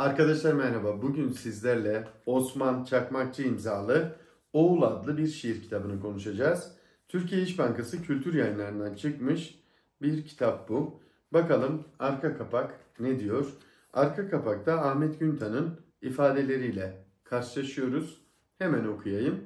Arkadaşlar merhaba. Bugün sizlerle Osman Çakmakçı imzalı Oğul adlı bir şiir kitabını konuşacağız. Türkiye İş Bankası Kültür Yayınlarından çıkmış bir kitap bu. Bakalım arka kapak ne diyor? Arka kapakta Ahmet Güntan'ın ifadeleriyle karşılaşıyoruz. Hemen okuyayım.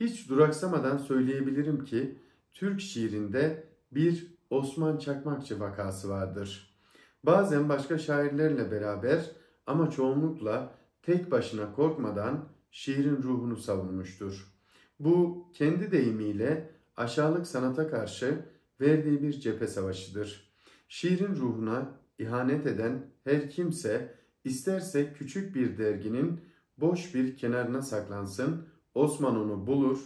Hiç duraksamadan söyleyebilirim ki Türk şiirinde bir Osman Çakmakçı vakası vardır. Bazen başka şairlerle beraber ama çoğunlukla tek başına korkmadan şiirin ruhunu savunmuştur. Bu kendi deyimiyle aşağılık sanata karşı verdiği bir cephe savaşıdır. Şiirin ruhuna ihanet eden her kimse isterse küçük bir derginin boş bir kenarına saklansın, Osman onu bulur,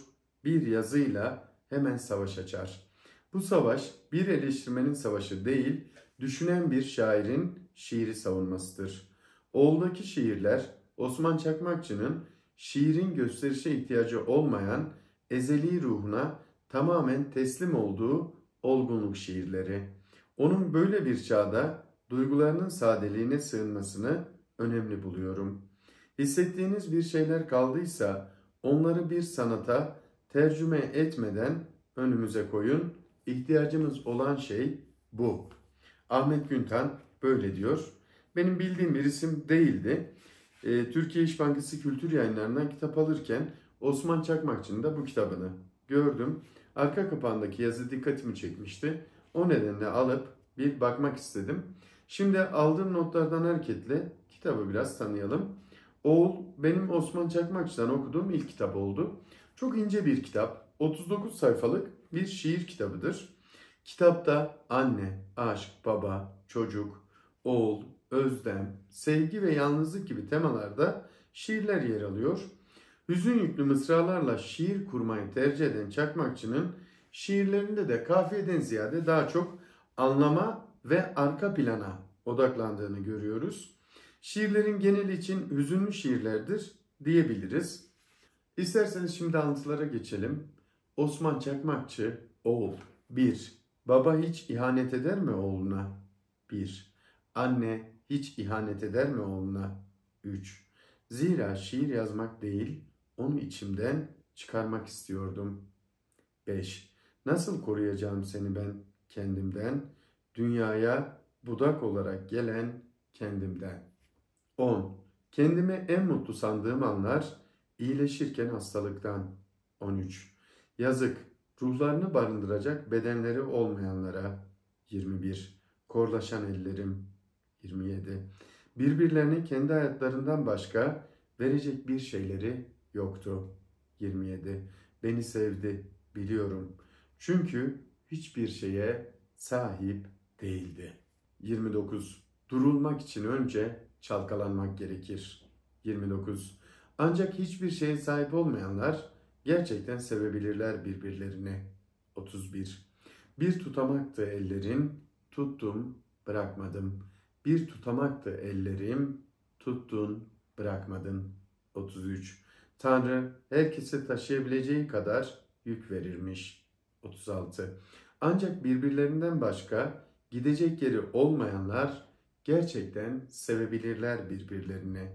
bir yazıyla hemen savaş açar. Bu savaş bir eleştirmenin savaşı değil, düşünen bir şairin şiiri savunmasıdır.'' Oğul'daki şiirler Osman Çakmakçı'nın şiirin gösterişe ihtiyacı olmayan ezeli ruhuna tamamen teslim olduğu olgunluk şiirleri. Onun böyle bir çağda duygularının sadeliğine sığınmasını önemli buluyorum. Hissettiğiniz bir şeyler kaldıysa onları bir sanata tercüme etmeden önümüze koyun. İhtiyacımız olan şey bu. Ahmet Güntan böyle diyor. Benim bildiğim bir isim değildi. E, Türkiye İş Bankası Kültür Yayınları'ndan kitap alırken Osman Çakmakçı'nın da bu kitabını gördüm. Arka kapağındaki yazı dikkatimi çekmişti. O nedenle alıp bir bakmak istedim. Şimdi aldığım notlardan hareketle kitabı biraz tanıyalım. Oğul benim Osman Çakmakçı'dan okuduğum ilk kitap oldu. Çok ince bir kitap. 39 sayfalık bir şiir kitabıdır. Kitapta anne, aşk, baba, çocuk, oğul, özlem, sevgi ve yalnızlık gibi temalarda şiirler yer alıyor. Hüzün yüklü mısralarla şiir kurmayı tercih eden Çakmakçı'nın şiirlerinde de kafiyeden ziyade daha çok anlama ve arka plana odaklandığını görüyoruz. Şiirlerin genel için hüzünlü şiirlerdir diyebiliriz. İsterseniz şimdi anlatılara geçelim. Osman Çakmakçı, oğul 1. Baba hiç ihanet eder mi oğluna? 1. Anne hiç ihanet eder mi oğluna? 3. Zira şiir yazmak değil, onu içimden çıkarmak istiyordum. 5. Nasıl koruyacağım seni ben kendimden, dünyaya budak olarak gelen kendimden. 10. Kendimi en mutlu sandığım anlar iyileşirken hastalıktan. 13. Yazık, ruhlarını barındıracak bedenleri olmayanlara. 21. Korlaşan ellerim. 27. Birbirlerine kendi hayatlarından başka verecek bir şeyleri yoktu. 27. Beni sevdi, biliyorum. Çünkü hiçbir şeye sahip değildi. 29. Durulmak için önce çalkalanmak gerekir. 29. Ancak hiçbir şeye sahip olmayanlar gerçekten sevebilirler birbirlerini. 31. Bir tutamaktı ellerin, tuttum, bırakmadım. Bir tutamaktı ellerim, tuttun, bırakmadın. 33. Tanrı herkese taşıyabileceği kadar yük verirmiş. 36. Ancak birbirlerinden başka gidecek yeri olmayanlar gerçekten sevebilirler birbirlerini.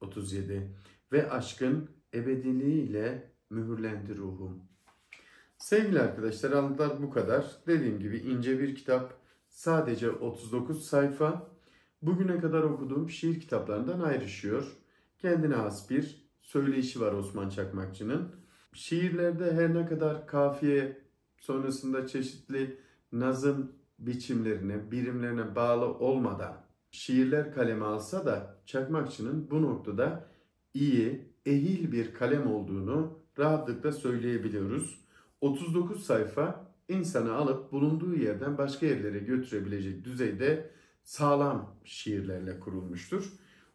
37. Ve aşkın ebediliğiyle mühürlendi ruhum. Sevgili arkadaşlar anlatılar bu kadar. Dediğim gibi ince bir kitap. Sadece 39 sayfa bugüne kadar okuduğum şiir kitaplarından ayrışıyor. Kendine has bir söyleyişi var Osman Çakmakçı'nın. Şiirlerde her ne kadar kafiye sonrasında çeşitli nazım biçimlerine, birimlerine bağlı olmadan şiirler kaleme alsa da Çakmakçı'nın bu noktada iyi, ehil bir kalem olduğunu rahatlıkla söyleyebiliyoruz. 39 sayfa insanı alıp bulunduğu yerden başka yerlere götürebilecek düzeyde sağlam şiirlerle kurulmuştur.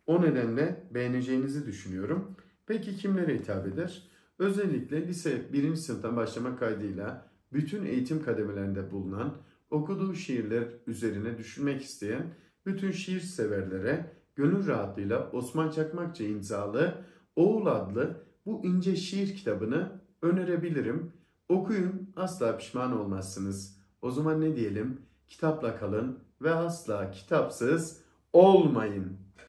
O nedenle beğeneceğinizi düşünüyorum. Peki kimlere hitap eder? Özellikle lise 1. sınıftan başlama kaydıyla bütün eğitim kademelerinde bulunan, okuduğu şiirler üzerine düşünmek isteyen bütün şiir severlere gönül rahatlığıyla Osman Çakmakçı imzalı Oğul adlı bu ince şiir kitabını önerebilirim. Okuyun asla pişman olmazsınız. O zaman ne diyelim? Kitapla kalın, ve asla kitapsız olmayın.